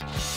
you.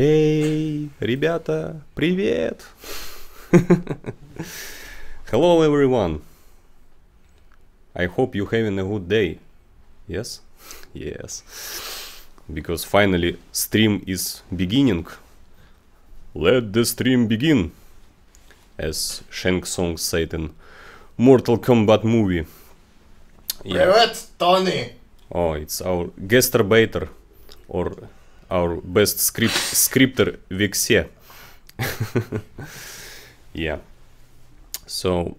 Hey, ребята, привет! Hello everyone! I hope you're having a good day. Yes? Yes. Because finally stream is beginning. Let the stream begin! As Shang Tsung said in Mortal Kombat movie. Yeah. Привет, Тони! Oh, it's our Gestarbeiter or our best script scripter Vexia. yeah. So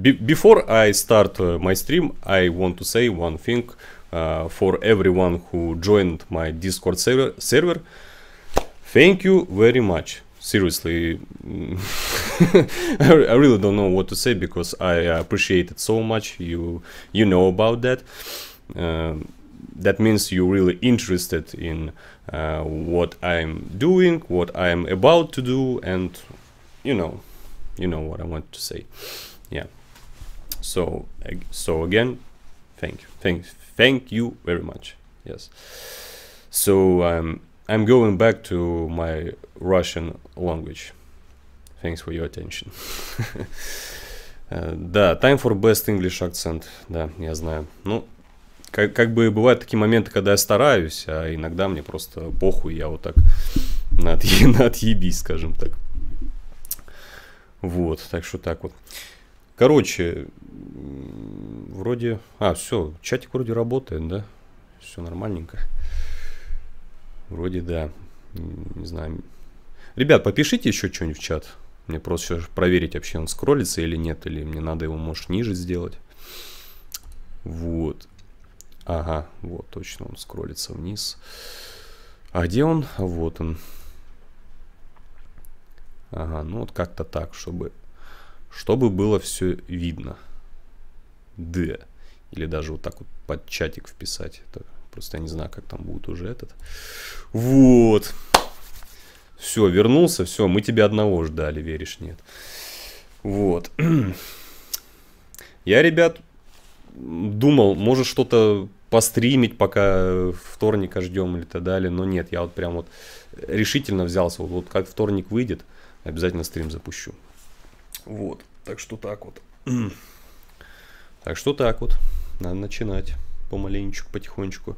be- before I start uh, my stream, I want to say one thing uh, for everyone who joined my Discord server. server. Thank you very much. Seriously, I I really don't know what to say because I appreciate it so much. You you know about that. Um, that means you're really interested in uh, what I'm doing, what I'm about to do, and you know, you know what I want to say. Yeah. So ag- so again, thank you, thank thank you very much. Yes. So um, I'm going back to my Russian language. Thanks for your attention. Э, Да, time for best English accent. Да, я знаю. Ну, как, как бы бывают такие моменты, когда я стараюсь, а иногда мне просто похуй, я вот так на, отъе- на отъебись, скажем так. Вот, так что так вот. Короче, вроде... А, все, чатик вроде работает, да? Все нормальненько. Вроде да. Не знаю. Ребят, попишите еще что-нибудь в чат. Мне просто сейчас проверить, вообще он скроллится или нет, или мне надо его, может, ниже сделать. Вот. Ага, вот, точно, он скроллится вниз. А где он? Вот он. Ага, ну вот как-то так, чтобы, чтобы было все видно. Д. Или даже вот так вот под чатик вписать. Это просто я не знаю, как там будет уже этот. Вот. Все, вернулся, все, мы тебя одного ждали, веришь, нет. Вот. Я, ребят, думал, может что-то постримить, пока вторника ждем или так далее, но нет, я вот прям вот решительно взялся, вот, вот как вторник выйдет, обязательно стрим запущу. Вот, так что так вот. Так что так вот, надо начинать помаленечку, потихонечку.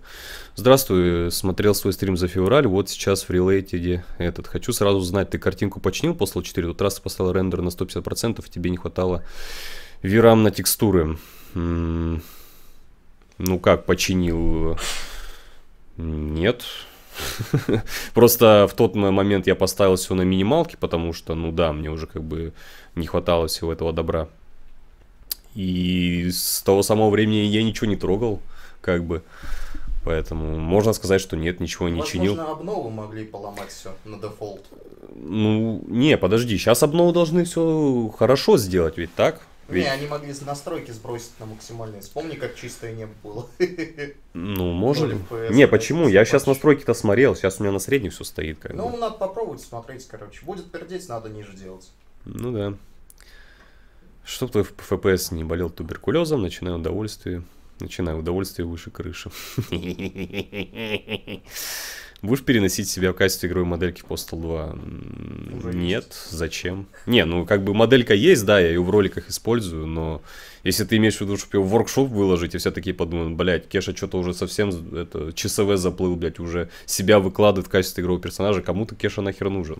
Здравствуй, смотрел свой стрим за февраль, вот сейчас в релейтеде этот. Хочу сразу узнать, ты картинку починил после 4, вот раз поставил рендер на 150%, тебе не хватало VRAM на текстуры. Ну как, починил? Нет. Просто в тот момент я поставил все на минималке, потому что, ну да, мне уже как бы не хватало всего этого добра. И с того самого времени я ничего не трогал, как бы. Поэтому можно сказать, что нет, ничего не Возможно, чинил. обновы могли поломать все на дефолт. Ну, не, подожди, сейчас обновы должны все хорошо сделать, ведь так? Ведь, Не, они могли настройки сбросить на максимальные. Вспомни, как чистое небо было. ну, может. Не, почему? Я сейчас настройки-то смотрел, сейчас у меня на средних все стоит, как. Ну, надо попробовать смотреть, короче. Будет пердеть, надо ниже делать. Ну да. Чтоб твой FPS не болел туберкулезом, начинаю удовольствие. Начинаю удовольствие выше крыши. Будешь переносить себя в качестве игровой модельки в Postal 2? М, Уже Нет, зачем? Не, ну как бы моделька есть, да, я ее в роликах использую, но если ты имеешь в виду, чтобы ее в воркшоп выложить, и все такие подумают, блядь, Кеша что-то уже совсем это, ЧСВ заплыл, блядь, уже себя выкладывает в качестве игрового персонажа, кому-то Кеша нахер нужен.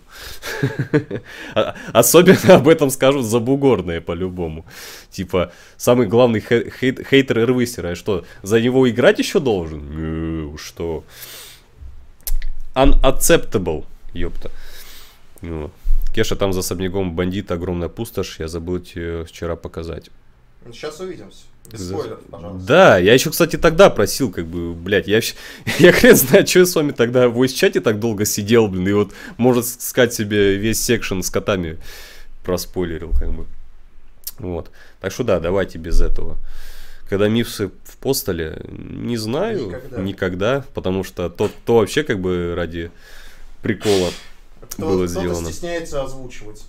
А- Особенно об этом скажут забугорные по-любому. Типа, самый главный хе- хейт- хейтер Эрвыстера, а что, за него играть еще должен? Не, что? Unacceptable, ёпта. Ну, Кеша там за особняком бандит, огромная пустошь, я забыл тебе вчера показать. Сейчас увидимся. Без спойлеров, пожалуйста. Да, я еще, кстати, тогда просил, как бы, блядь, я, я хрен знает, что я с вами тогда в voice-чате так долго сидел, блин, и вот, может сказать себе, весь секшен с котами проспойлерил, как бы. Вот. Так что да, давайте без этого. Когда мифсы в постоле, не знаю, Никогда. никогда, потому что то, то вообще как бы ради прикола Кто, было кто-то сделано. стесняется озвучивать.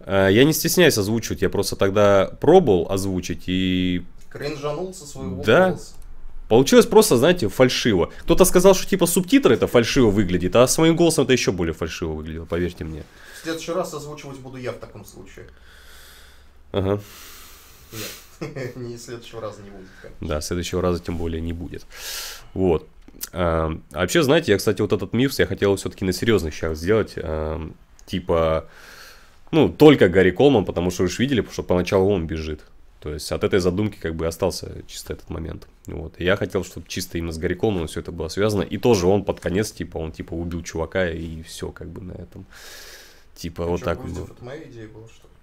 А, Я не стесняюсь озвучивать, я просто тогда пробовал озвучить и Кринжанул со своего Да. голоса. Получилось просто, знаете, фальшиво. Кто-то сказал, что типа субтитры это фальшиво выглядит, а с моим голосом это еще более фальшиво выглядело, поверьте мне. В следующий раз озвучивать буду я в таком случае. Ага. Нет. Не следующего раза не будет. конечно. Да, следующего раза тем более не будет. Вот. А, а вообще, знаете, я, кстати, вот этот мифс я хотел все-таки на серьезных щах сделать. а, типа, ну, только Гарри Колман, потому что вы же видели, что поначалу он бежит. То есть от этой задумки как бы остался чисто этот момент. Вот. И я хотел, чтобы чисто именно с Гарри Колманом все это было связано. И тоже он под конец, типа, он типа убил чувака и все как бы на этом. Типа вот Чё, так Гвоздев, вот. Это моя идея была, что ли?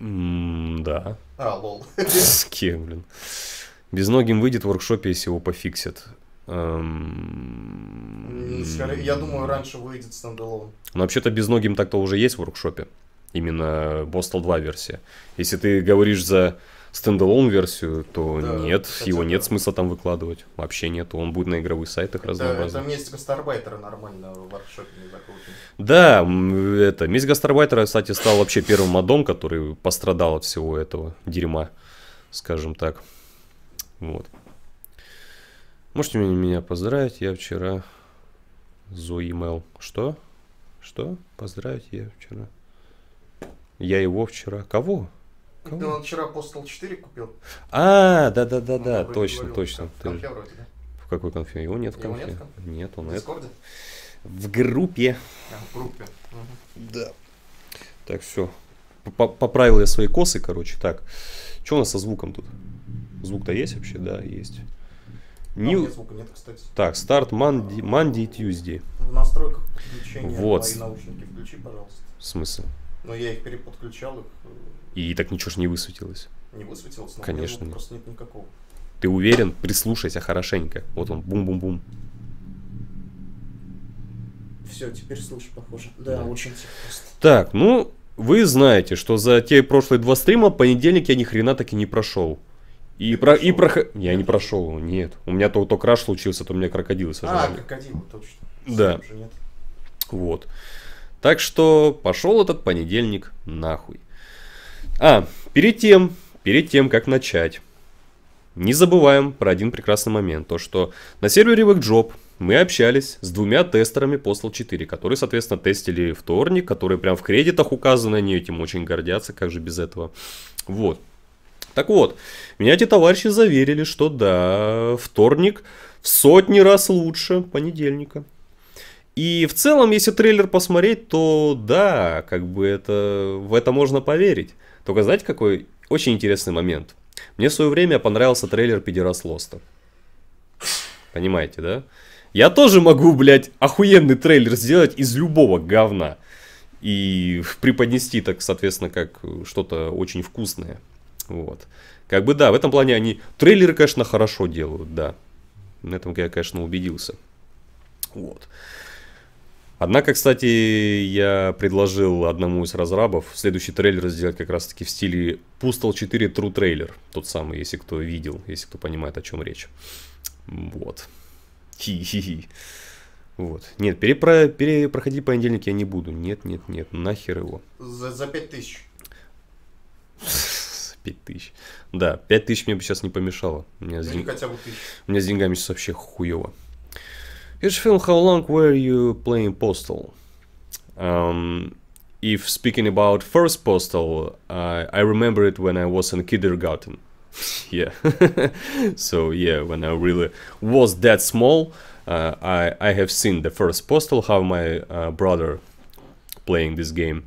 М, Да. А, лол. С кем, блин? Безногим выйдет в воркшопе, если его пофиксят. Эм, скорее, Я думаю, раньше выйдет standalone. Но вообще-то безногим так-то уже есть в workshop е. Именно Postal 2 версия. Если ты говоришь за standalone версию, то Да, нет, кстати, его нет да. смысла там выкладывать. Вообще нет, он будет на игровых сайтах Это, разнообразных. это месть гастарбайтера нормально в workshop е. Да, это, месть гастарбайтера, кстати, стал вообще первым модом, который пострадал от всего этого дерьма, скажем так. Вот. Можете меня- поздравить, я вчера Зои Мел. Что? Что? Поздравить я вчера. Я его вчера. Кого? Кого? Ты он вчера Postal 4 купил? А, да-да-да-да, Он вроде точно, говорил, точно. В конфе вроде, да? В какой конфе? Его нет в Его конфе. нет он В. Дискорде? В группе. В группе. Да. Так, все. Поправил я свои косы, короче. Так, что у нас со звуком тут? Звук-то есть вообще? Да, есть. New- нет звука нет, кстати. Так, старт Monday, Monday, Tuesday. В настройках подключения Вот. мои наушники включи, пожалуйста. В смысле? Но я их переподключал, их э, И так ничего ж не высветилось. не высветилось, но Конечно, нет. просто нет никакого. Ты уверен? Прислушайся хорошенько. Вот он, бум-бум-бум. Все, теперь слышу, похоже. Да. очень тихо просто. Так, ну, вы знаете, что за те прошлые два стрима понедельник я ни хрена так и не прошел. И, про, и проход... Я не прошел нет. У меня то, то краш случился, то у меня крокодилы А, сожрали. крокодил, точно. Да. Уже нет. Вот. Так что пошел этот понедельник нахуй. А, перед тем, перед тем, как начать, не забываем про один прекрасный момент. То, что на сервере WebJob мы общались с двумя тестерами Postal 4, которые, соответственно, тестили вторник, которые прям в кредитах указаны, они этим очень гордятся, как же без этого. Вот. Так вот, меня эти товарищи заверили, что да, вторник в сотни раз лучше понедельника. И в целом, если трейлер посмотреть, то да, как бы это, в это можно поверить. Только знаете, какой очень интересный момент? Мне в свое время понравился трейлер Педерас Лоста. Понимаете, да? Я тоже могу, блядь, охуенный трейлер сделать из любого говна. И преподнести так, соответственно, как что-то очень вкусное. Вот. Как бы да, в этом плане они... Трейлеры, конечно, хорошо делают, да. На этом я, конечно, убедился. Вот. Однако, кстати, я предложил одному из разрабов следующий трейлер сделать как раз-таки в стиле Postal 4 True Trailer. Тот самый, если кто видел, если кто понимает, о чем речь. Вот. Хи-хи-хи. Вот. Нет, перепро... перепроходить понедельник я не буду. Нет, нет, нет, нахер его. За, за 5000. 5 тысяч. Да, 5 тысяч мне бы сейчас не помешало. У меня, с ден- хотя бы 1000. у меня с деньгами сейчас вообще хуево. Here's film How long were you playing Postal? Um, if speaking about first Postal, uh, I remember it when I was in kindergarten. yeah. so yeah, when I really was that small, uh, I I have seen the first Postal. How my uh, brother playing this game,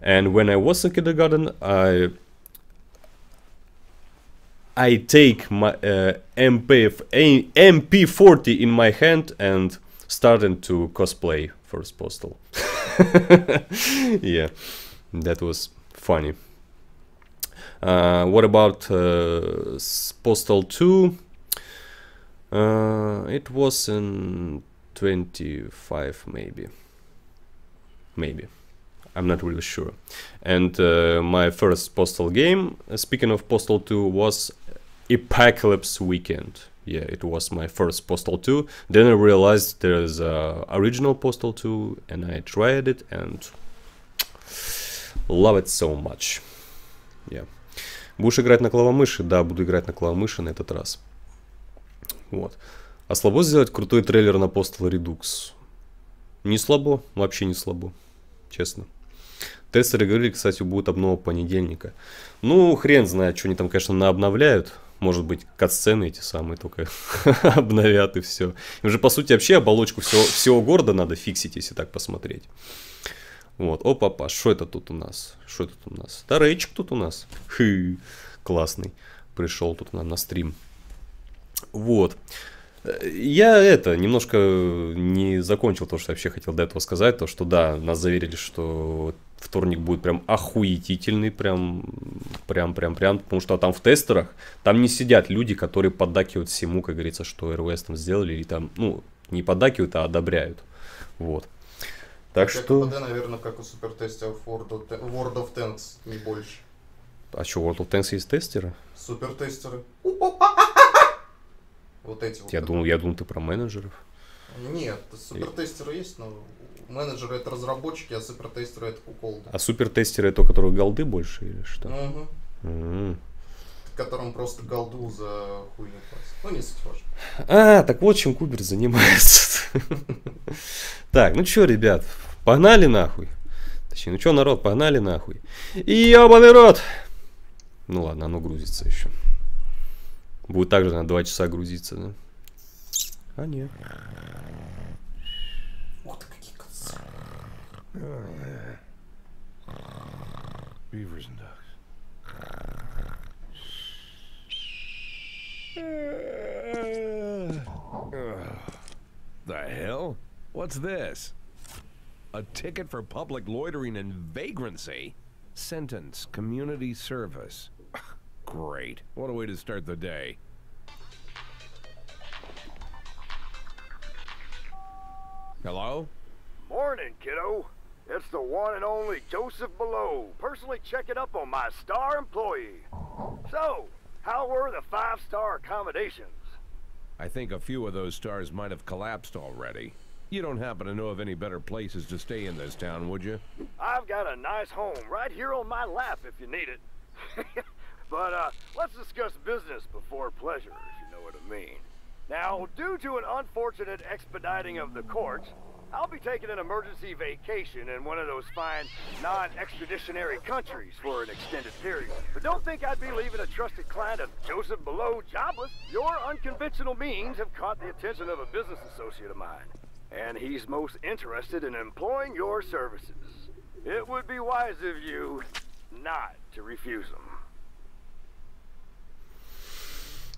and when I was in kindergarten, I I take my uh, MP MP40 in my hand and started to cosplay First Postal. yeah, that was funny. Uh, what about uh, Postal 2? Uh, it was in 25 maybe. Maybe. I'm not really sure. And uh, my first Postal game, uh, speaking of Postal 2, was Apocalypse Weekend. Yeah, it was my first Postal 2. Then I realized there's a original Postal 2, and I tried it and love it so much. Yeah. Будешь играть на клавомыши? Да, буду играть на клавомыши на этот раз. Вот. А слабо сделать крутой трейлер на Postal Redux? Не слабо, вообще не слабо, честно. Тестеры говорили, кстати, будет обнова понедельника. Ну, хрен знает, что они там, конечно, наобновляют. Может быть, катсцены эти самые только обновят и все. Им же, по сути, вообще оболочку всего, всего города надо фиксить, если так посмотреть. Вот, о, папа, что это тут у нас? Что это тут у нас? Да, Рейчик тут у нас. Хы, классный. Пришел тут нам на стрим. Вот. Э, Я это, немножко не закончил то, что вообще хотел до этого сказать. То, что да, нас заверили, что вторник будет прям охуетительный, прям, прям, прям, прям. Потому что там в тестерах, там не сидят люди, которые поддакивают всему, как говорится, что РВС там сделали. И там, ну, не поддакивают, а одобряют. Вот. Так Как что... КПД, наверное, как у супертестеров World of, World of Tanks, не больше. А что, World of Tanks есть тестеры? Супертестеры. Вот эти вот. Я думал, я думал, ты про менеджеров. Нет, супертестеры есть, но менеджеры это разработчики, а супертестеры это куколды. А супертестеры это у которых голды больше или что? Мгм. М. Которым просто голду за хуйню платят. Ну, не суть важно. А, так вот чем Кубер занимается. Так, ну чё, ребят, погнали нахуй. Точнее, ну чё, народ, погнали нахуй. И ебаный рот! Ну ладно, оно грузится еще. Будет также на 2 часа грузиться, да? А нет. Beavers and ducks. the hell? What's this? A ticket for public loitering and vagrancy? Sentence, community service. Great. What a way to start the day. Hello? Morning, kiddo. It's the one and only Joseph Below, personally checking up on my star employee. So, how were the five-star accommodations? I think a few of those stars might have collapsed already. You don't happen to know of any better places to stay in this town, would you? I've got a nice home right here on my lap if you need it. but, uh, let's discuss business before pleasure, if you know what I mean. Now, due to an unfortunate expediting of the courts, I'll be taking an emergency vacation in one of those fine non-extraditionary countries for an extended period. But don't think I'd be leaving a trusted client of Joseph Below jobless. Your unconventional means have caught the attention of a business associate of mine, and he's most interested in employing your services. It would be wise of you not to refuse him.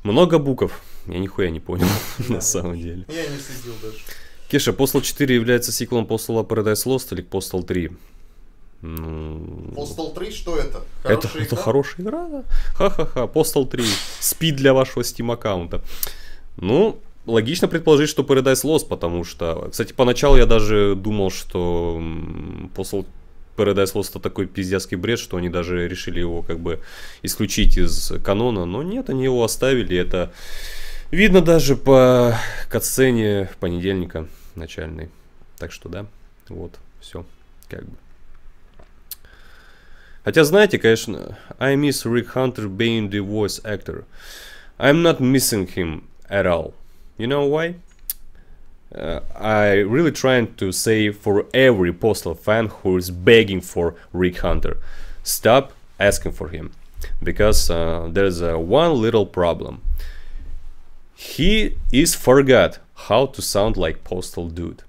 Много букв. Я нихуя не понял, на самом деле. Я не следил даже. Кеша, Postal 4 является сиквелом Postal Paradise Lost или Postal 3? Ну, Postal 3, что это? это, Хорошая это игра? хорошая игра, да. Ха-ха-ха, Postal 3. Спид для вашего Steam аккаунта. Ну, логично предположить, что Paradise Lost, потому что... Кстати, поначалу я даже думал, что Postal Paradise Lost это такой пиздецкий бред, что они даже решили его как бы исключить из канона. Но нет, они его оставили. Это видно даже по катсцене понедельника начальной. Так что да, вот, все, как бы. Хотя, знаете, конечно, I miss Rick Hunter being the voice actor. I'm not missing him at all. You know why? Uh, I really trying to say for every Postal fan who is begging for Rick Hunter, stop asking for him, because uh, there's uh, one little problem. He is forgot how to sound like Postal Dude.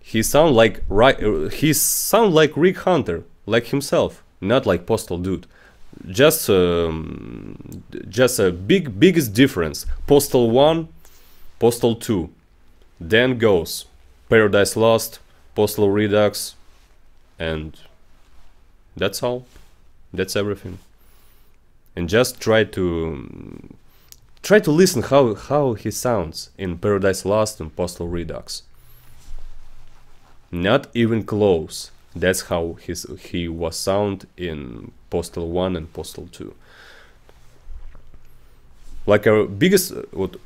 He sound like. Uh, he sound like Rick Hunter, like himself, not like Postal Dude. Just, um, just a big, biggest difference. Postal One, Postal Two, then goes Paradise Lost, Postal Redux, and that's all. That's everything. And just try to try to listen how how he sounds in Paradise Lost and Postal Redux. Not even close. That's how his he was sound in Postal 1 and Postal 2. Like our biggest uh, what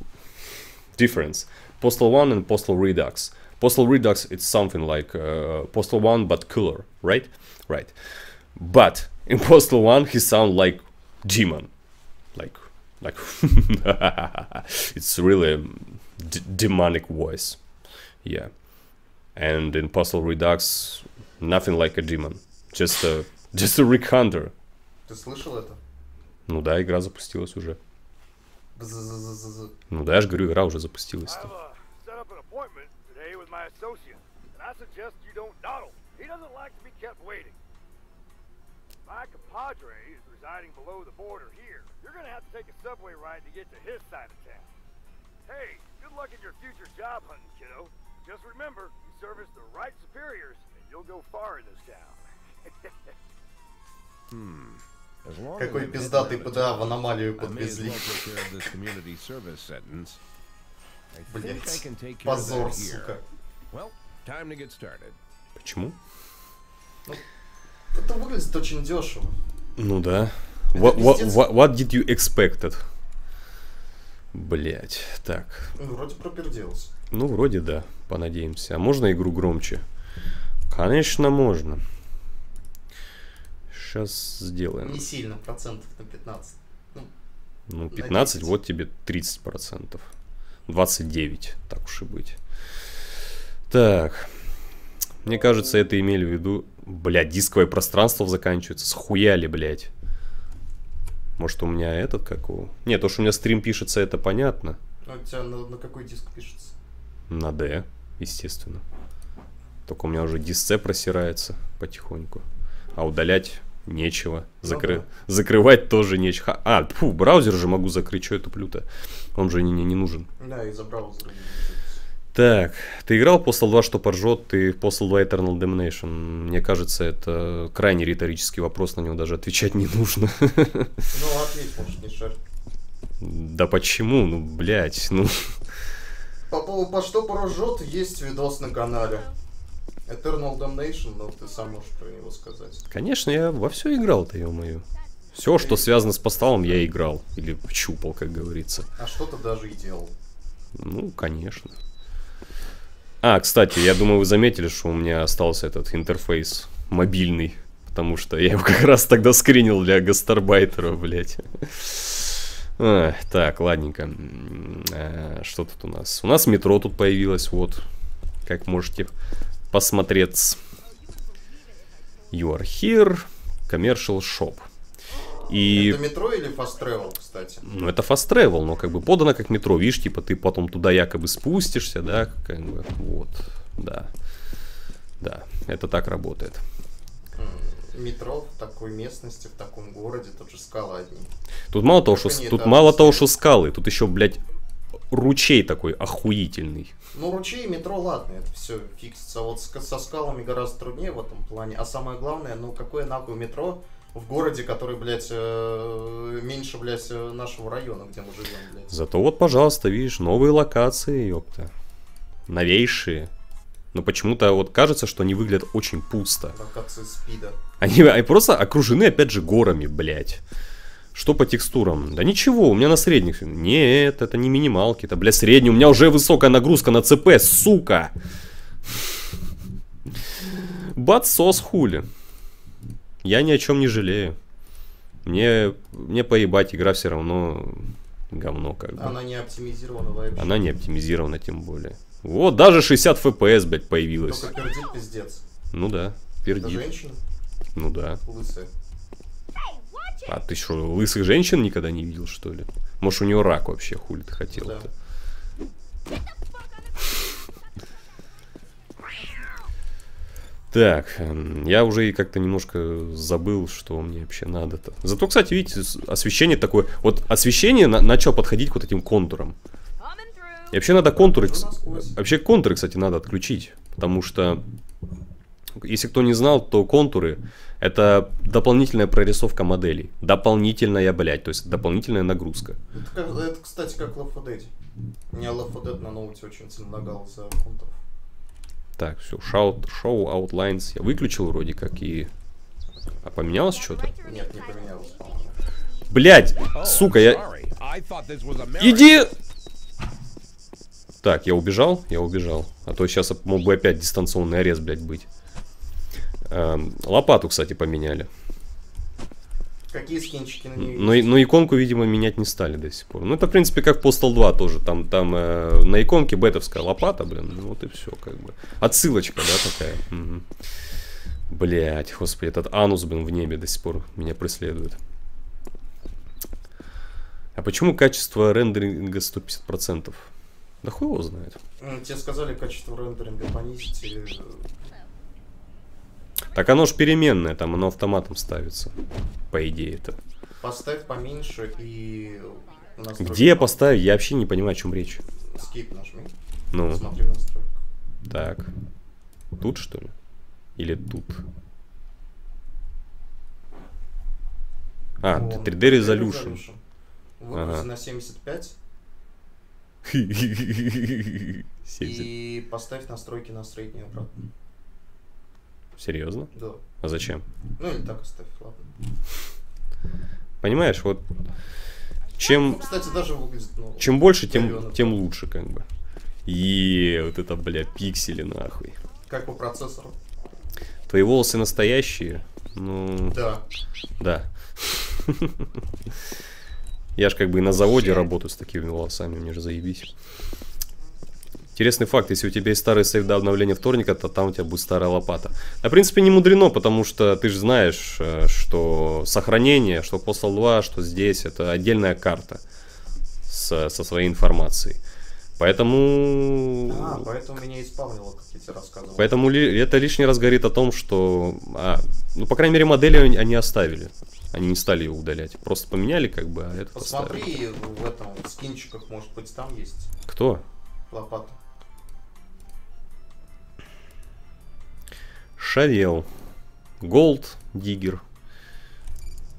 difference Postal 1 and Postal Redux. Postal Redux it's something like uh, Postal 1 but cooler, right? Right. But in Postal 1 he sound like demon. Like like it's really um, d- demonic voice. Yeah. And in Postal Redux nothing like a demon. Just a just a Rick Hunter. Ты слышал это? Ну да, игра запустилась уже. Ну да, я же говорю, игра уже запустилась. Uh, waiting. My compadre is residing below the border here. You're gonna have to take a subway ride to get to his side of town. Hey, good luck in your future job hunting, kiddo. Just remember, you service the right superiors, and you'll go far in this town. As long Какой as I'm пиздатый heading out of ПДА в town, аномалию I may as подвезли. well take care of this community service sentence. I think I Блять, can take care of позор, that here. сука. Well, time to get started. Почему? Это выглядит очень дешево. Ну да. What, what, what, what did you expected? Блять, так. Ну, вроде проперделся. Ну, вроде да, понадеемся. А можно игру громче? Конечно, можно. Сейчас сделаем. Не сильно, процентов на 15. Ну, Ну, на 15, 10. вот тебе 30%. 29, так уж и быть. Так. Мне кажется, это имели в виду... Блядь, дисковое пространство заканчивается. Схуяли, блядь. Может, у меня этот, как у... Нет, то, что у меня стрим пишется, это понятно. ну, у тебя на, на какой диск пишется? На D, естественно. Только у меня уже дисце просирается потихоньку. А удалять нечего. Закры- да. Закрывать тоже нечего. А, фу, браузер же могу закрыть, что я туплю-то? Он же не, не, не нужен. Да, из-за браузера. Так, ты играл в Postal 2, что поржет, ты в Postal 2 Eternal Damnation. Мне кажется, это крайне риторический вопрос, на него даже отвечать не нужно. Ну, ответь, может, не шарь. Да почему? Ну, блядь, ну... По поводу по что поржет, есть видос на канале. Eternal Damnation, но ты сам можешь про него сказать. Конечно, я во все играл-то, ё-моё. Все, что связано с посталом, я играл. Или щупал, как говорится. А что-то даже и делал. Ну, конечно. А, кстати, я думаю, вы заметили, что у меня остался этот интерфейс мобильный. Потому что я его как раз тогда скринил для гастарбайтеров, блядь. А, так, ладненько. А, что тут у нас? У нас метро тут появилось, вот. Как можете посмотреть. You are here. Commercial shop. И... Это метро или Fast Travel, кстати? Ну, это fast travel, но как бы подано как метро. Видишь, типа ты потом туда якобы спустишься, да, как бы, вот, да. Да, это так работает. Метро в такой местности, в таком городе, тут же скалы одни. Тут мало того, что тут мало того, что скалы, тут еще, блядь, ручей такой охуительный. Ну, ручей и метро, ладно, это все фиксится. Вот с- со скалами гораздо труднее в этом плане. А самое главное, ну, какое нахуй метро в городе, который, блядь, э, меньше, блядь, нашего района, где мы живем, блядь. Зато вот, пожалуйста, видишь, новые локации, ёпта. Новейшие. Но почему-то вот кажется, что они выглядят очень пусто. Локации спида. Они, они просто окружены, опять же, горами, блядь. Что по текстурам? Да ничего, у меня на средних. Нет, это не минималки, это, блядь, средний. У меня уже высокая нагрузка на ЦП, сука. Бацос хули. Я ни о чем не жалею. Мне, мне поебать, игра все равно говно как бы. Она не оптимизирована вообще. Она не оптимизирована тем более. Вот, даже 60 FPS, блядь, появилось. Только пердит пиздец. Ну да, Это пердит. женщина Ну да. лысая. А ты что, лысых женщин никогда не видел, что ли? Может, у нее рак вообще, хули ты хотел-то? Так, эм, я уже и как-то немножко забыл, что мне вообще надо-то. Зато, кстати, видите, освещение такое... Вот освещение на- начало подходить к вот этим контурам. И вообще надо контуры... Вообще контуры, кстати, надо отключить. Потому что, если кто не знал, то контуры это дополнительная прорисовка моделей. Дополнительная, блядь, то есть дополнительная нагрузка. Это, это, кстати, как Left 4 Dead. У меня Left 4 Dead на ноуте очень сильно лагал за контур. Так, все, show outlines я выключил вроде как и... А поменялось что-то? Нет, не поменялось. Блять, сука, я... Иди! Так, я убежал? Я убежал. А то сейчас мог бы опять дистанционный арест, блядь, быть. Эм, лопату, кстати, поменяли. Какие скинчики на нее Но, но иконку, видимо, менять не стали до сих пор. Ну, это, в принципе, как Postal 2 тоже. Там, там э, на иконке бетовская лопата, блин. Ну, вот и все, как бы. Отсылочка, да, такая. Мгм. Блять, господи, этот анус, блин, в небе до сих пор меня преследует. А почему качество рендеринга 150%? Да хуй его знает. М, Тебе сказали качество рендеринга понизить или... Так оно ж переменное, там оно автоматом ставится. По идее это. Поставь поменьше и... настройки. Где поставить? Я вообще не понимаю, о чем речь. Escape нажми. Ну, Смотри в настройках. так. Тут что ли? Или тут? А, Вон, 3D Resolution. Выгрузи Ага. на 75 Семьдесят. и поставь настройки на среднюю обратно. Серьезно? Да. А зачем? Ну или так оставь, ладно. Понимаешь, вот Ну, чем, кстати, даже выглядит, ну... чем больше, тем, тем лучше, как бы. И вот это, бля, пиксели нахуй. Как по процессору. Твои волосы настоящие? Ну, Да. да. Я ж как бы и на заводе работаю с такими волосами, мне же заебись. Интересный факт, если у тебя есть старый сейф до обновления вторника, то там у тебя будет старая лопата. А в принципе не мудрено, потому что ты же знаешь, э, что сохранение, что Postal 2, что здесь, это отдельная карта с- со своей информацией. Поэтому... А, поэтому меня исполнило, как я тебе рассказывал. Поэтому ли- это лишний раз говорит о том, что, а, ну, по крайней мере, модели они, они оставили. Они не стали ее удалять. Просто поменяли, как бы, а оставили. Посмотри в этом в скинчиках, может быть, там есть Кто? лопата. Шавел. Голд Диггер.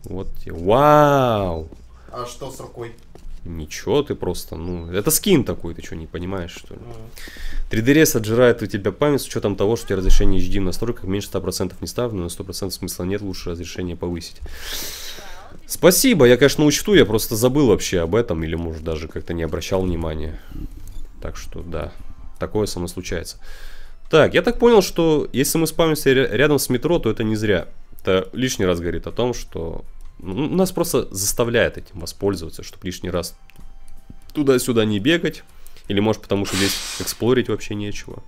Вот тебе. Вау! А что с рукой? Ничего, ты просто, ну, это скин такой, ты что, не понимаешь, что ли? 3DS отжирает у тебя память с учетом того, что у тебя разрешение HD в настройках меньше 100% не ставлю, но на 100% смысла нет, лучше разрешение повысить. Спасибо, я, конечно, учту, я просто забыл вообще об этом, или, может, даже как-то не обращал внимания. Так что, да, такое со мной случается. Так, я так понял, что если мы спамимся ря- рядом с метро, то это не зря. Это лишний раз говорит о том, что ну, нас просто заставляет этим воспользоваться, чтобы лишний раз туда-сюда не бегать. Или может потому, что здесь эксплорить вообще нечего.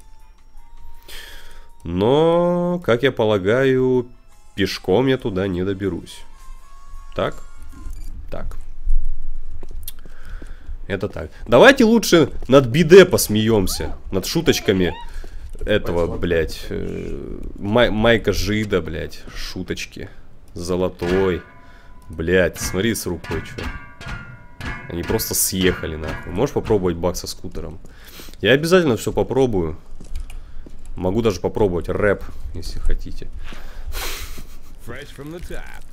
Но, как я полагаю, пешком я туда не доберусь. Так? Так. Это так. Давайте лучше над биде посмеемся. Над шуточками этого, блядь, э, Май- Майка Жида, блядь, шуточки. Золотой. Блядь, смотри с рукой, что. Они просто съехали, нахуй. Можешь попробовать баг со скутером? Я обязательно все попробую. Могу даже попробовать рэп, если хотите. Fresh from the tap.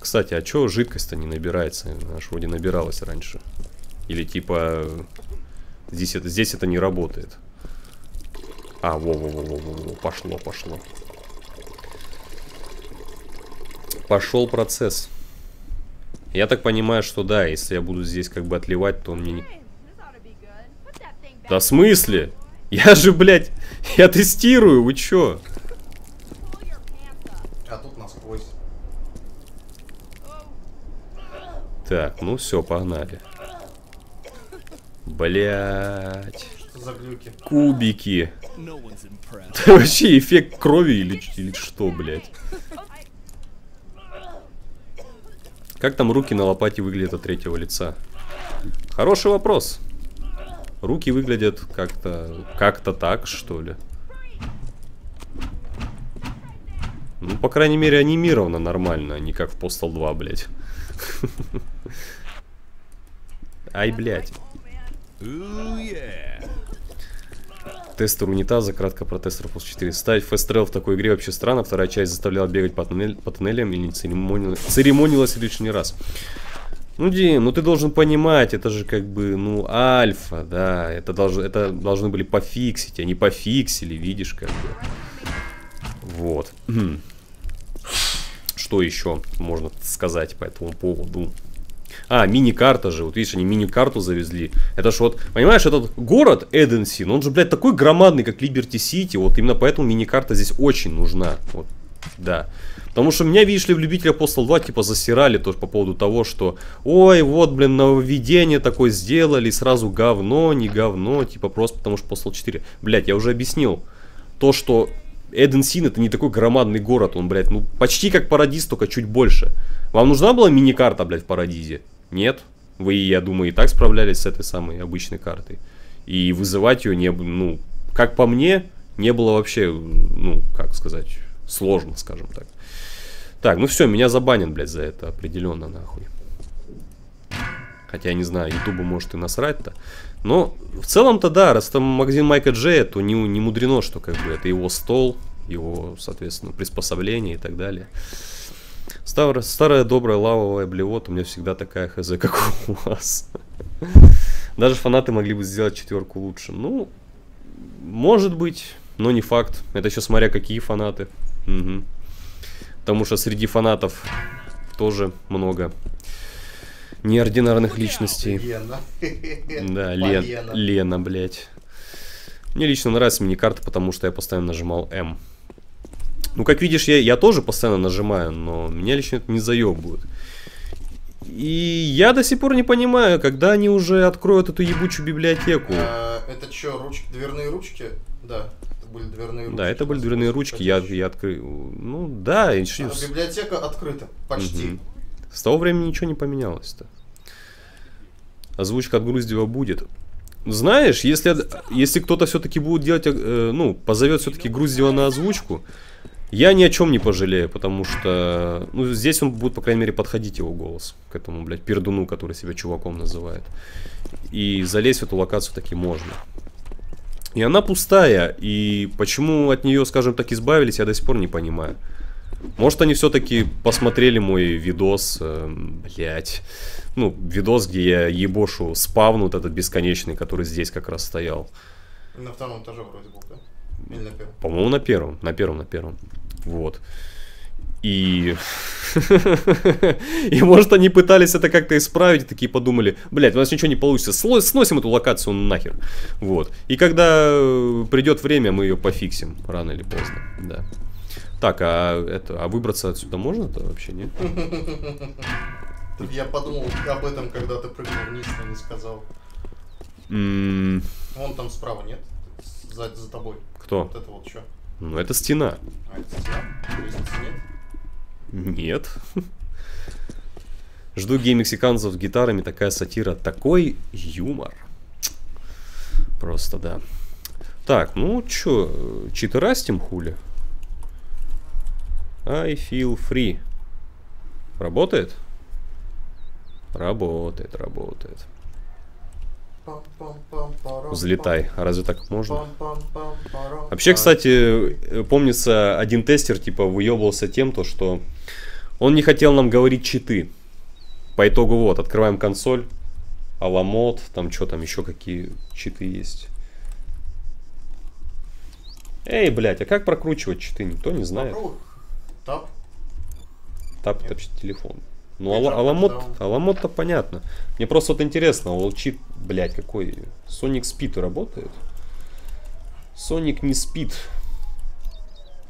Кстати, а чё жидкость-то не набирается? Она ж вроде набиралась раньше. Или типа здесь это, здесь это не работает. А, во-во-во-во-во, пошло, пошло. Пошел процесс. Я так понимаю, что да, если я буду здесь как бы отливать, то мне не... Да в смысле? Я же, блядь, я тестирую, вы чё? А тут насквозь. Так, ну все, погнали. Блять. Что за глюки? Кубики. Это вообще эффект крови или, или что, блядь? Как там руки на лопате выглядят от третьего лица? Хороший вопрос. Руки выглядят как-то как-то так, что ли. Ну, по крайней мере, анимировано нормально, а не как в Postal 2, блядь. Ай, блядь. Тестер унитаза, кратко про тестер после 4. Ставить фест в такой игре вообще странно. Вторая часть заставляла бегать по, туннель, по туннелям и не церемонилась, церемонилась лишний раз. Ну, Дим, ну ты должен понимать, это же как бы, ну, альфа, да, это, должно, это должны были пофиксить, они пофиксили, видишь, как бы. Вот. Что еще можно сказать по этому поводу? А, мини-карта же, вот видишь, они мини-карту завезли. Это ж вот, понимаешь, этот город Эденсин, он же, блядь, такой громадный, как Либерти Сити, вот именно поэтому мини-карта здесь очень нужна. Вот, да. Потому что меня, видишь ли, в любителя Postal 2 типа засирали тоже по поводу того, что ой, вот, блин, нововведение такое сделали, сразу говно, не говно, типа просто потому что Postal 4. Блять, я уже объяснил. То, что Эден Син это не такой громадный город, он, блядь, ну почти как Парадиз, только чуть больше. Вам нужна была мини-карта, блядь, в Парадизе? Нет? Вы, я думаю, и так справлялись с этой самой обычной картой. И вызывать ее не было, ну, как по мне, не было вообще, ну, как сказать, сложно, скажем так. Так, ну все, меня забанят, блядь, за это определенно, нахуй. Хотя я не знаю, Ютубу может и насрать-то. Но в целом-то да, раз там магазин Майка Джея, то не, не мудрено, что как бы это его стол, его, соответственно, приспособление и так далее. Старая, старая добрая лавовая блевота у меня всегда такая хз, как у вас. Даже фанаты могли бы сделать четверку лучше. Ну, может быть, но не факт. Это еще смотря какие фанаты. Мгм. Потому что среди фанатов тоже много неординарных личностей. Лена. Да, Лен, Полена. Лена, блядь. Мне лично нравится мини-карта, потому что я постоянно нажимал М. Ну, как видишь, я, я тоже постоянно нажимаю, но меня лично это не заебывает. И я до сих пор не понимаю, когда они уже откроют эту ебучую библиотеку. А, Это что, ручки, дверные ручки? Да, это были дверные ручки. Да, это были дверные ручки, я, я открыл. Ну, да, и А, Библиотека открыта, почти. Мгм. С того времени ничего не поменялось-то. Озвучка от Груздева будет. Знаешь, если, если кто-то все-таки будет делать, э, ну, позовет все-таки Груздева на озвучку, я ни о чем не пожалею, потому что, ну, здесь он будет, по крайней мере, подходить его голос к этому, блядь, пердуну, который себя чуваком называет. И залезть в эту локацию таки можно. И она пустая, и почему от нее, скажем так, избавились, я до сих пор не понимаю. Может, они все-таки посмотрели мой видос, э, блять, ну, видос, где я ебошу спавн вот этот бесконечный, который здесь как раз стоял. На втором этаже вроде был, да? Или на первом? По-моему, на первом, на первом, на первом. Вот. И... и может они пытались это как-то исправить, и такие подумали, блядь, у нас ничего не получится, сло- сносим эту локацию нахер. Вот. И когда э, придет время, мы ее пофиксим, рано или поздно, да. Так, а это, а выбраться отсюда можно-то вообще, нет? Я подумал об этом, когда ты прыгнул вниз, но не сказал. Вон там справа, нет? За, за тобой. Кто? Вот это вот что? Ну, это стена. А, это стена? Лестницы нет? Нет. Жду гей-мексиканцев с гитарами, такая сатира, такой юмор. Просто да. Так, ну чё, читерастим хули? I feel free. Работает? Работает, работает. Взлетай. А разве так можно? Вообще, кстати, э, помнится, один тестер, типа, выебывался тем, то, что он не хотел нам говорить читы. По итогу, вот, открываем консоль, аламод, там что там, еще какие читы есть. Эй, блядь, а как прокручивать читы? Никто не знает. Попробуй. Тап. Тап Нет. топчет телефон. Ну, Нет, ала- тап, аламод, даун. аламод-то понятно. Мне просто вот интересно, вот чит, блядь, какой? Sonic Speed работает? Sonic не спит.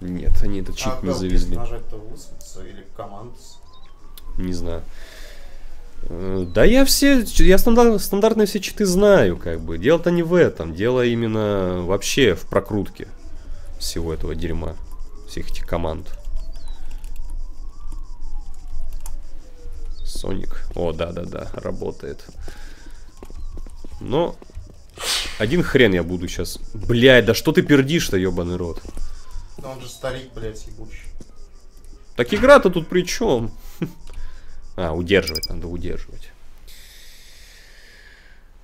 Нет, они этот чип а не завезли. Не знаю. Э, Да я все, я стандар- стандартные все читы знаю, как бы. Дело-то не в этом, дело именно вообще в прокрутке всего этого дерьма, всех этих команд. Соник. О, да-да-да, работает. Но один хрен я буду сейчас. Блядь, да что ты пердишь-то, ебаный рот? Да он же старик, блядь, ебучий. Так игра-то тут при чем? А, удерживать, надо удерживать.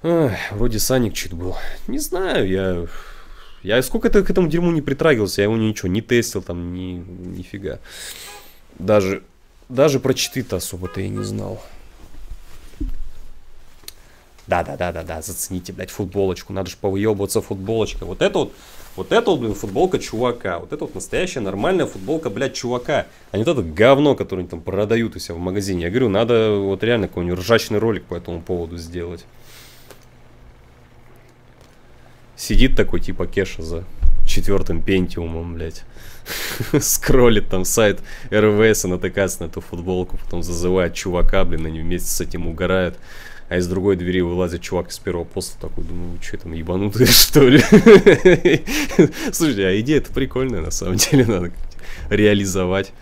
Ах, вроде Саник чит был. Не знаю, я... Я сколько-то к этому дерьму не притрагивался, я его ничего не тестил там, ни, нифига. Даже, даже про читы-то особо-то я не знал. Да-да-да-да-да, зацените, блядь, футболочку. Надо же повыебываться футболочкой. Вот это вот, вот это вот, блин, футболка чувака. Вот это вот настоящая нормальная футболка, блядь, чувака. А не вот это говно, которое они там продают у себя в магазине. Я говорю, надо вот реально какой-нибудь ржачный ролик по этому поводу сделать. Сидит такой типа Кеша за четвертым пентиумом, блядь. Скроллит там сайт РВС и натыкается на эту футболку, потом зазывает чувака, блин, они вместе с этим угорают. А из другой двери вылазит чувак из первого поста такой, думаю, что там, ебанутые, что ли? Слушай, а идея-то прикольная, на самом деле, надо реализовать.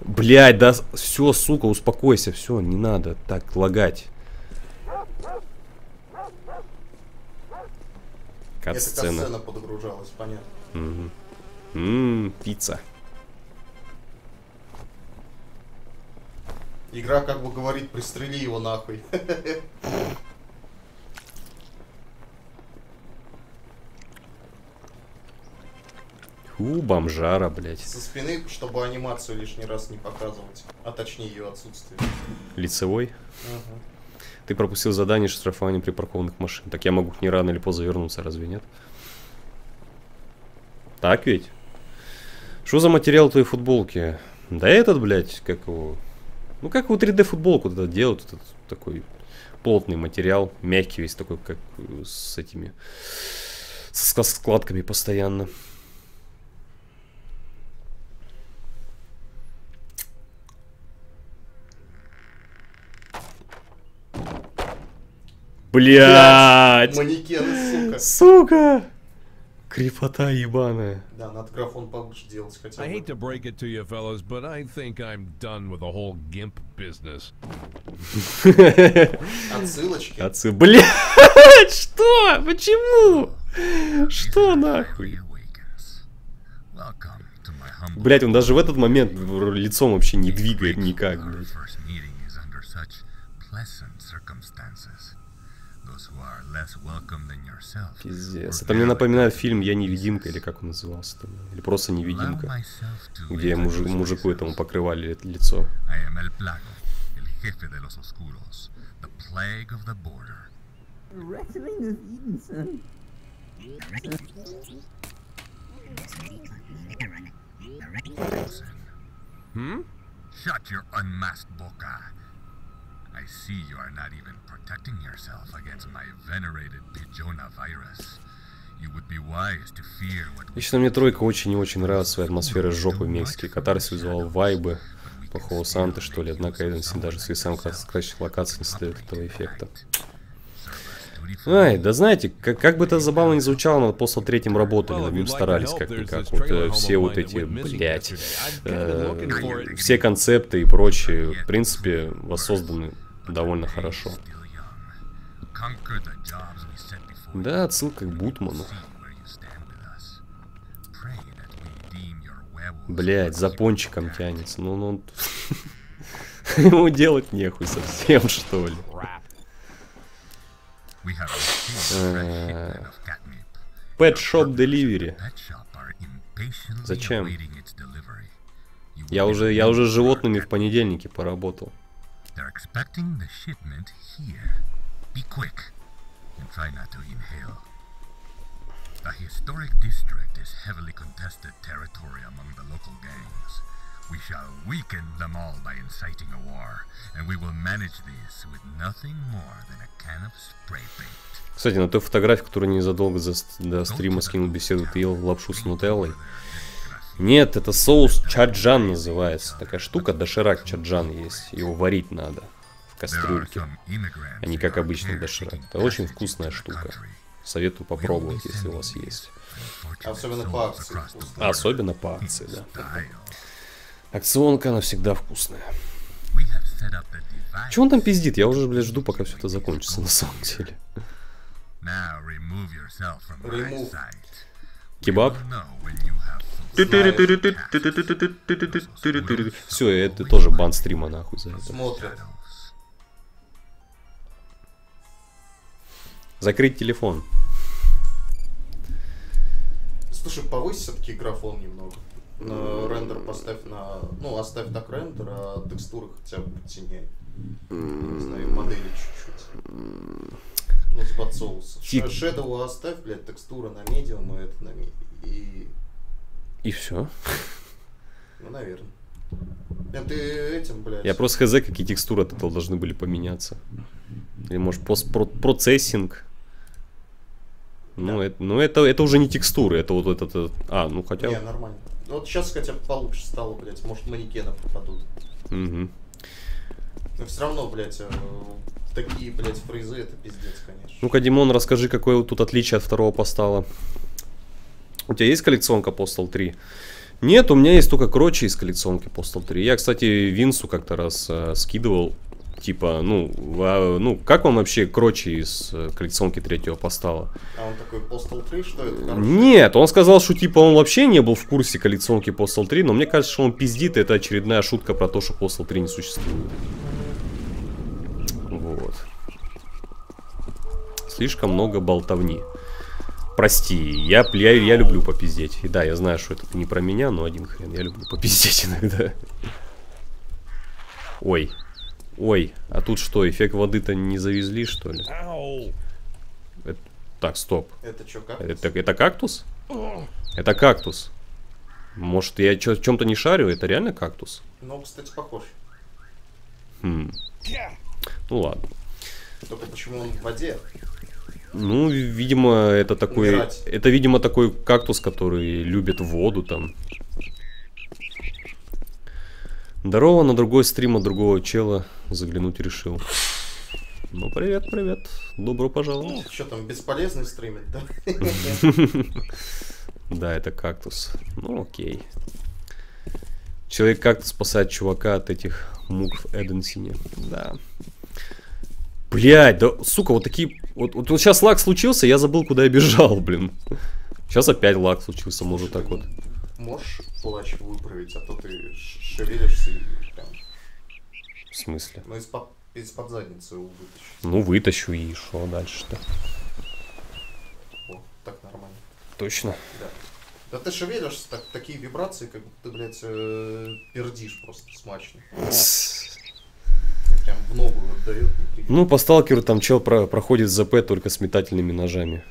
Блять, да, все, сука, успокойся, все, не надо так лагать. Кат-сцена. подгружалась, понятно. Мгм. Ммм, пицца. Игра как бы говорит, пристрели его нахуй. У, бомжара, блядь. Со спины, чтобы анимацию лишний раз не показывать. А точнее ее отсутствие. Лицевой. Мгм. Ты пропустил задание штрафования припаркованных машин. Так я могу к ней рано или поздно вернуться, разве нет? Так ведь? Что за материал твоей футболки? Да этот, блядь, как его... Ну, как его 3D футболку тогда делают, этот такой плотный материал, мягкий весь такой, как с этими... С складками постоянно. Блядь! Манекены, сука. Сука! Крепота ебаная. Да, надо графон повыше делать хотя I hate бы. to break it to you fellas, but I think I'm done with the whole GIMP business. Отсылочки. Отцы, блядь, что? Почему? Что нахуй? Блять, он даже в этот момент лицом вообще не двигает никак, блядь. those who are less welcome than yourself. Пиздец. Это мне напоминает фильм «Я невидимка» или как он назывался там. Или просто «Невидимка», где мужи- introduce мужику этому покрывали ли- лицо. Hmm? Shut your unmasked boca. I see you are not even protecting yourself against my venerated Pijona virus. You would be wise to fear what we Лично мне тройка очень и очень нравится своей атмосферой жопы в Мексике. Катарсис вызывал вайбы плохого Санты, что ли. Однако Эденси даже в своих самых красочных локациях не создает этого эффекта. Ай, да знаете, как, как бы это забавно ни звучало, но после третьем работали, над ним старались как-никак. Вот э, все вот эти, блять, все концепты и прочее, в принципе, воссозданы довольно хорошо. Да, отсылка к Бутману. Блять, за пончиком тянется. Ну, ну... Ему делать нехуй совсем, что ли. Pet Shop Delivery. Зачем? Я уже, я уже с животными в понедельнике поработал. They're expecting the shipment here. Be quick and try not to inhale. The historic district is heavily contested territory among the local gangs. We shall weaken them all by inciting a war, and we will manage this with nothing more than a can of spray paint. Кстати, на той фотографии, которую незадолго за, до стрима скинул беседу, ты ел лапшу с нутеллой. Нет, это соус чаджан называется. Такая штука, доширак чаджан есть. Его варить надо в кастрюльке. а не как обычный доширак. Это очень вкусная штука. Советую попробовать, если у вас есть. Особенно по акции. А особенно по акции, да. Акционка, она всегда вкусная. Чего он там пиздит? Я уже, блядь, жду, пока все это закончится, на самом деле. Кебаб? Know when you have fulfilled Все, это тоже бан стрима, нахуй, за это. Смотрят. Закрыть телефон. Слушай, повысь все-таки графон немного. На рендер поставь на... Ну, оставь так рендер, а текстуры хотя бы подтеняй. Не знаю, модели чуть-чуть. Ну, с подсоуса. Shadow оставь, блядь, текстура на медиум, и это на ми- И... И все. Ну, наверное. Нет, ты этим, блядь... Я просто хз, какие текстуры от этого должны были поменяться. Или может постпроцессинг. Ну, это, ну это, это уже не текстуры, это вот этот... этот- А, ну хотя... Не, нормально. Ну, Вот сейчас хотя бы получше стало, блядь. Может, манекены попадут. Мгм. Но все равно, блядь, э, такие, блядь, фрезы, это пиздец, конечно. Ну-ка, Димон, расскажи, какое тут отличие от второго постала. У тебя есть коллекционка Postal 3? Нет, у меня есть только крочи из коллекционки Postal 3. Я, кстати, Винсу как-то раз э, скидывал. Типа, ну, а, ну, как вам вообще крочи из э, коллекционки третьего постала? А он такой, Postal 3, что это? хорошо? Нет, он сказал, что типа он вообще не был в курсе коллекционки Postal 3, но мне кажется, что он пиздит, и это очередная шутка про то, что Postal 3 не существует. Вот. Слишком много болтовни. Прости, я, я, я люблю попиздеть. И да, я знаю, что это не про меня, но один хрен. Я люблю попиздеть иногда. Ой. Ой, а тут что, эффект воды-то не завезли, что ли? Это- Так, стоп. Это что, как? Это, это кактус? Это кактус. Может, я чё- в чем-то не шарю? Это реально кактус? Ну, кстати, похож. Хм. Ну ладно. Только почему он в воде? Ну, ви- видимо, это такой... Умирать. Это, видимо, такой кактус, который любит воду там. Здорово, на другой стрим от другого чела заглянуть решил. Ну, привет, привет. Добро пожаловать. Что там, бесполезный стримит, да? Да, это кактус. Ну, окей. Человек как-то спасает чувака от этих мук в Эденсине. Да. Блять, да, сука, вот такие... Вот, вот, сейчас лак случился, я забыл, куда я бежал, блин. Сейчас опять лак случился, может так вот. Можешь плащ выправить, а то ты шевелишься и прям... В смысле? Ну, из-под из-под задницы его вытащить. Ну, вытащу и что дальше-то? О, так нормально. Точно. Да. Да ты шевелишься, так, такие вибрации, как будто ты, блядь, э, пердишь просто смачно. Прям в ногу отдает. Ну, по сталкеру там чел про- проходит ЗП только с метательными ножами.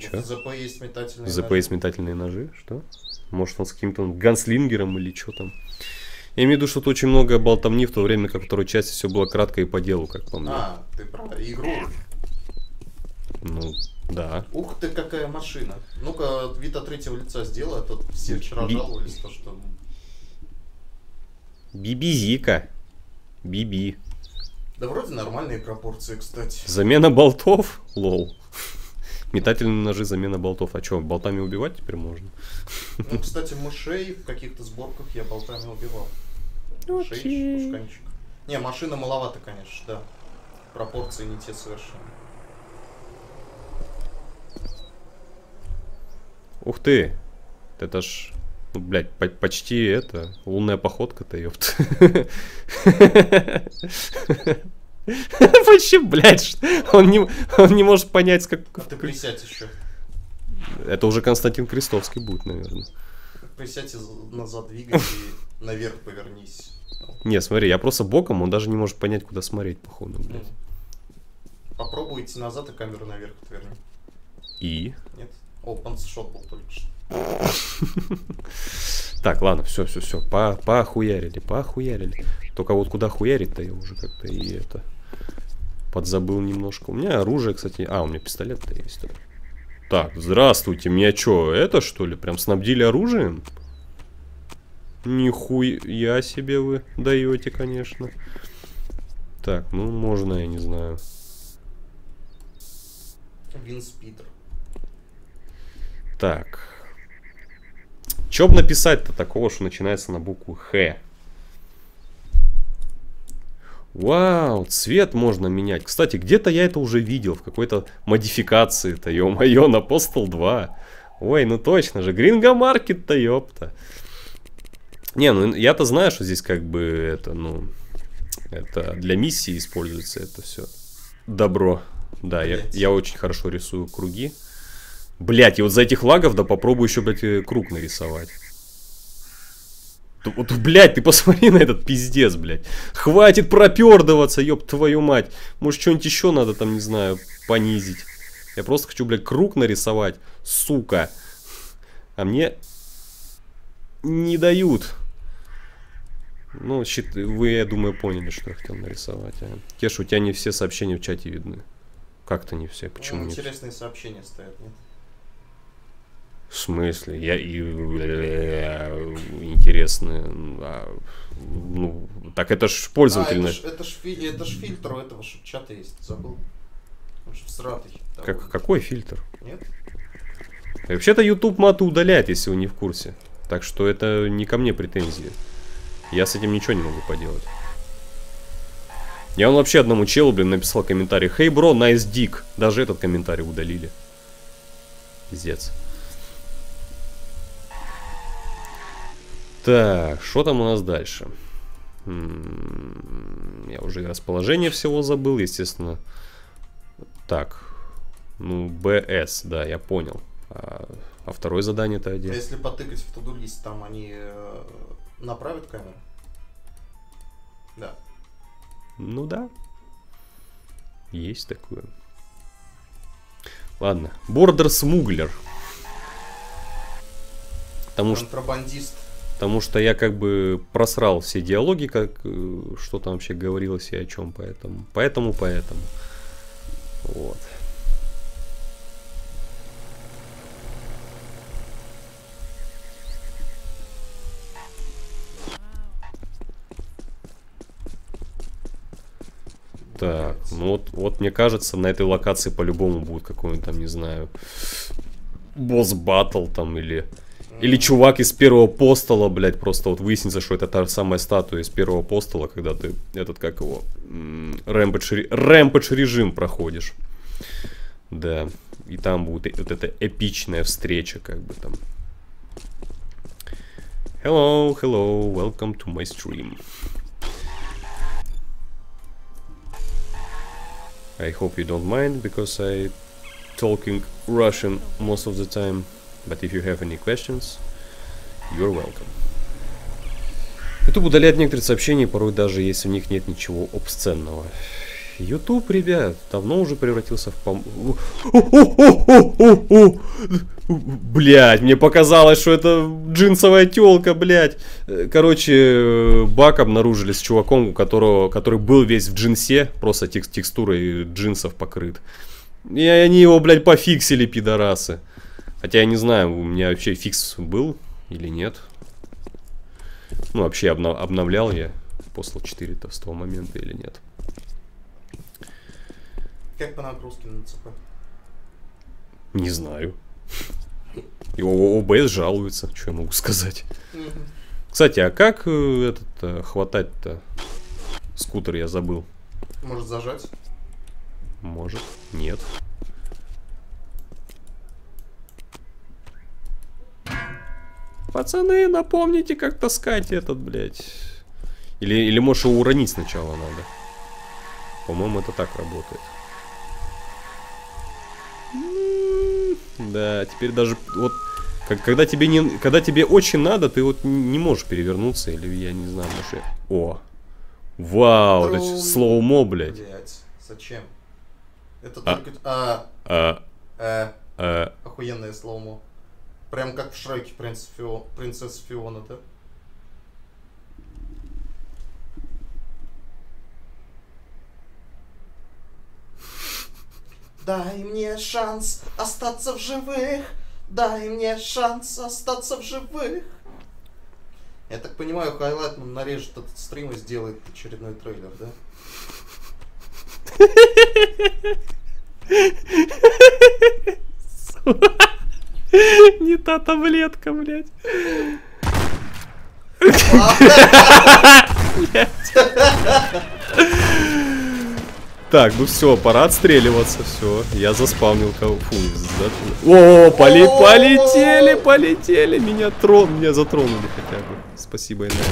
чё? В ЗП есть метательные ЗП ножи. есть метательные ножи? Что? Может, он с каким-то ганслингером или что там? Я имею в виду, что тут очень много болтовни, в то время как второй части все было кратко и по делу, как по мне. А, ты про игру. Ну, да. Ух ты, какая машина. Ну-ка, вид от третьего лица сделай, а то все вчера Би- жаловались, то, что... Бибизика. Биби. Да вроде нормальные пропорции, кстати. Замена болтов? Лол. Метательные ножи, замена болтов. А что, болтами убивать теперь можно? Ну, кстати, мышей в каких-то сборках я болтами убивал. Мышей, Окей. шушканчик. Не, машина маловато, конечно, да. Пропорции не те совершенно. Ух ты. Это ж, ну, блядь, по- почти это, лунная походка-то, ёпт. Почти, блядь, он не, он не может понять, как... А ты присядь еще. Это уже Константин Крестовский будет, наверное. Присядь и за- назад двигай и наверх повернись. Не, смотри, я просто боком, он даже не может понять, куда смотреть, походу, Ну, блядь. Попробуй идти назад и камеру наверх отверни. И? Нет? О, панцшот был только что. Так, ладно, все, все, все, по, поохуярили, поохуярили. Только вот куда хуярить-то я уже как-то и это подзабыл немножко. У меня оружие, кстати, а, у меня пистолет-то есть. Так, здравствуйте, меня что, это что ли, прям снабдили оружием? Нихуя себе вы даете, конечно. Так, ну можно, я не знаю. Винс Питер. Так. Чё б написать-то такого, что начинается на букву Х? Вау, цвет можно менять. Кстати, где-то я это уже видел, в какой-то модификации-то, ё-моё, на Postal 2. Ой, ну точно же, Гринго Маркет-то, ёпта. Не, ну я-то знаю, что здесь как бы это, ну, это для миссии используется это все. Добро. Да, я, я очень хорошо рисую круги. Блять, и вот за этих лагов, да попробуй еще, блядь, э, круг нарисовать. Вот, блядь, ты посмотри на этот пиздец, блядь. Хватит пропердываться, ёб твою мать. Может, что-нибудь еще надо там, не знаю, понизить. Я просто хочу, блядь, круг нарисовать, сука. А мне не дают. Ну, щит- вы, я думаю, поняли, что я хотел нарисовать. А. Кеш, у тебя не все сообщения в чате видны. Как-то не все? Почему Ну, нет? интересные сообщения стоят, нет? В смысле? Я и э, интересно. а, ну, так это ж А, пользовательно. это ж, это, ж, фи- это ж фильтр у этого чата есть, забыл. Он же всратый. Как, какой фильтр? Нет? Вообще-то YouTube маты удаляет, если вы не в курсе. Так что это не ко мне претензии. Я с этим ничего не могу поделать. Я он вообще одному челу, блин, написал комментарий. Хей, бро, nice dick. Даже этот комментарий удалили. Пиздец. Так, что там у нас дальше? Я уже и расположение всего забыл, естественно. Так, ну, БС, да, я понял. А, а второе задание-то где? если потыкать в туду лист, там они э, направят камеру? Да. Ну да. Есть такое. Ладно. Бордер Смуглер. Потому что, Контрабандист. Потому что я как бы просрал все диалоги, как э, что там вообще говорилось и о чем, поэтому. Поэтому, поэтому. Вот. Так, ну вот, вот мне кажется, на этой локации по-любому будет какой-нибудь там, не знаю, босс батл там или... Или чувак из первого постола, блядь, просто вот выяснится, что это та самая статуя из первого постола, когда ты этот, как его, рэмпэдж, рэмпэдж режим проходишь. Да, и там будет вот эта эпичная встреча, как бы там. Hello, hello, welcome to my stream. I hope you don't mind because I talking Russian most of the time. But if you have any questions, you're welcome. YouTube удаляет некоторые сообщения, порой даже если в них нет ничего обсценного. YouTube, ребят, давно уже превратился в пом... Блять, мне показалось, что это джинсовая телка, блять. Короче, баг обнаружили с чуваком, у которого, который был весь в джинсе, просто текст, текстурой джинсов покрыт. И они его, блядь, пофиксили, пидорасы. Хотя я не знаю, у меня вообще фикс был или нет. Ну, вообще обнов обновлял я после 4-то с того момента или нет. Как по нагрузке на ЦП? Не знаю. И ОБС жалуется, что я могу сказать. Кстати, а как э, этот э, хватать-то? Скутер я забыл. Может зажать? Может, нет. Пацаны, напомните, как таскать этот, блядь. Или, или может его уронить сначала надо. По-моему, это так работает. М, Да, теперь даже вот как, когда тебе не, когда тебе очень надо, ты вот не можешь перевернуться или я не знаю, может я- О, вау, это Трум. slow-mo, блядь. Блять, зачем? Это А. только... А, А, э, а, охуенное slow-mo. Прям как в Шреке принц Фио... принцесса Фиона, да? Дай мне шанс остаться в живых. Дай мне шанс остаться в живых. Я так понимаю, Highlightman нарежет этот стрим и сделает очередной трейлер, да? Не та таблетка, блядь. Так, ну все, пора отстреливаться, все. Я заспавнил кого. Фу, за- О, поли- полетели, полетели. Меня трон, меня затронули хотя бы. Спасибо, Энергия.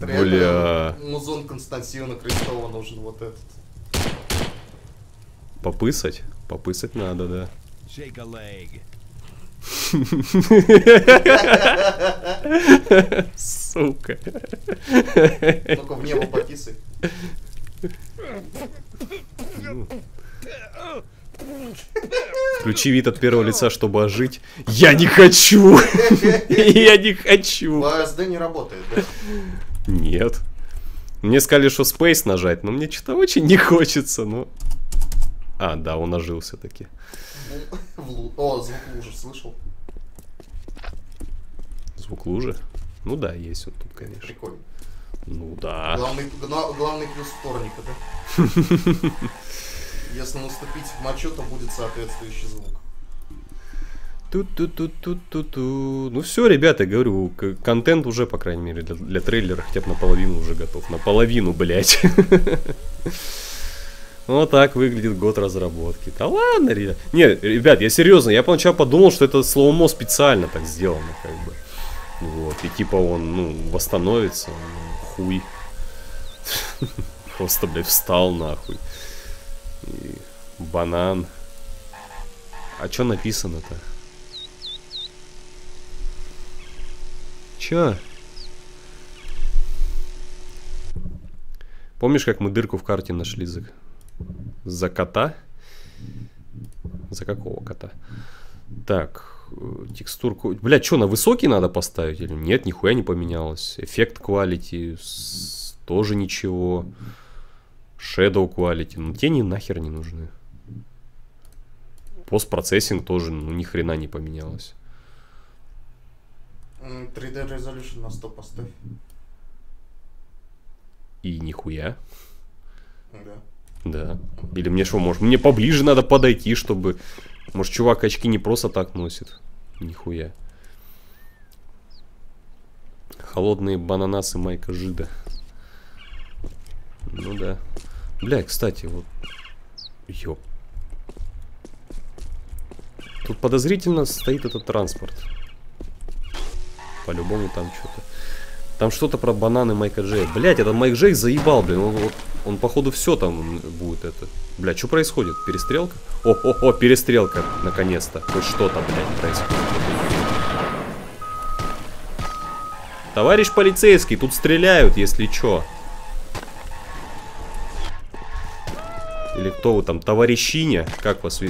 Реально, Бля. Музон Константина Крестова нужен вот этот. Попысать? Попысать надо, да. Сука. Только в небо пописай. Включи вид от первого лица, чтобы ожить. Я не хочу! Я не хочу! В ASD не работает, да? Нет. Мне сказали, что Space нажать, но мне что-то очень не хочется, ну. А, да, он ожился таки. В лу- О, звук лужи слышал? Звук лужи? Ну да, есть вот тут, конечно. Прикольно. Ну да. Главный, гна- главный плюс вторника, да? Если наступить в мочу, то будет соответствующий звук. Ту-ту-ту-ту-ту-ту. Ну все, ребята, говорю, контент уже, по крайней мере, для, для трейлера хотя бы наполовину уже готов. Наполовину, блять. Вот так выглядит год разработки. Да ладно, ребят. Не, ребят, я серьезно, я поначалу подумал, что это слоумо специально так сделано, как бы. Вот, и типа он, ну, восстановится, ну, хуй. Просто, блядь, встал нахуй. И банан. А что написано-то? Чё? Помнишь, как мы дырку в карте нашли за, за кота? За какого кота? Так, э, текстурку... Бля, что, на высокий надо поставить? Или нет, нихуя не поменялось. Эффект quality с- тоже ничего. Shadow quality. Ну, тени нахер не нужны. Постпроцессинг тоже, ну, ни хрена не поменялось. М, 3D Resolution на 100 поставь. И нихуя. Да. Да. Или мне что, может, мне поближе надо подойти, чтобы... Может, чувак очки не просто так носит. Нихуя. Холодные бананасы Майка Жида. Ну да. Бля, кстати, вот... Ёп. Тут подозрительно стоит этот транспорт. По-любому там что-то. Там что-то про бананы Майка Джея. Блять, этот Майк Джей заебал, блин. Он, вот- он походу все там будет это. Бля, что происходит? Перестрелка? О-о-о, перестрелка, наконец-то. Хоть что-то, блядь, происходит. Товарищ полицейский, тут стреляют, если чё. Или кто вы там, товарищиня? Как вас